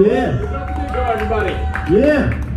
Yeah. Go, everybody. Yeah.